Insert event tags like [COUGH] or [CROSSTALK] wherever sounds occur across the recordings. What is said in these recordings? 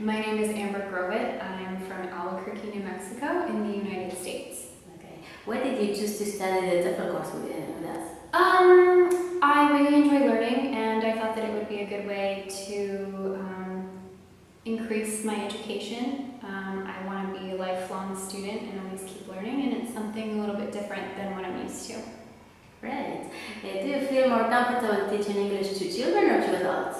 My name is Amber Grovit. I'm from Albuquerque, New Mexico in the United States. Okay. Why did you choose to study the TEFL course with, uh, with us? Um, I really enjoy learning and I thought that it would be a good way to um, increase my education. Um, I want to be a lifelong student and always keep learning and it's something a little bit different than what I'm used to. Great. Uh, do you feel more comfortable teaching English to children or to adults?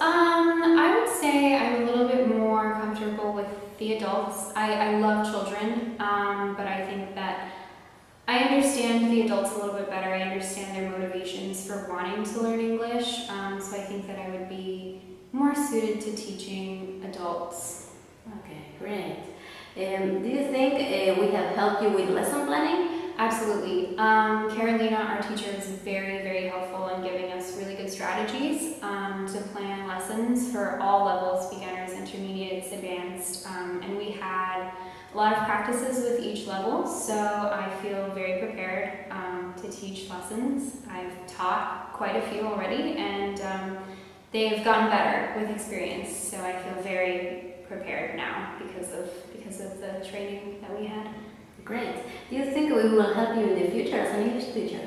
Adults. I, I love children, um, but I think that I understand the adults a little bit better. I understand their motivations for wanting to learn English, um, so I think that I would be more suited to teaching adults. Okay, great. Um, do you think uh, we have helped you with lesson planning? Absolutely. Um, Carolina, our teacher, is very, very helpful in giving us really good strategies um, to plan lessons for all levels, beginners, intermediates, advanced, um, and we a lot of practices with each level, so I feel very prepared um, to teach lessons. I've taught quite a few already, and um, they've gotten better with experience, so I feel very prepared now because of, because of the training that we had. Great. Do you think we will help you in the future as an English teacher?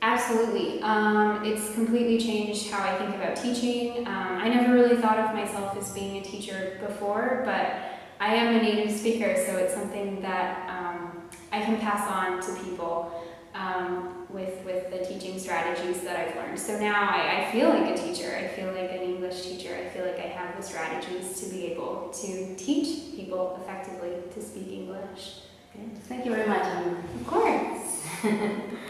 Absolutely. Um, it's completely changed how I think about teaching. Um, I never really thought of myself as being a teacher before, but I am a native speaker, so it's something that um, I can pass on to people um, with, with the teaching strategies that I've learned. So now I, I feel like a teacher. I feel like an English teacher. I feel like I have the strategies to be able to teach people effectively to speak English. Okay. Thank you very much. Of course. [LAUGHS]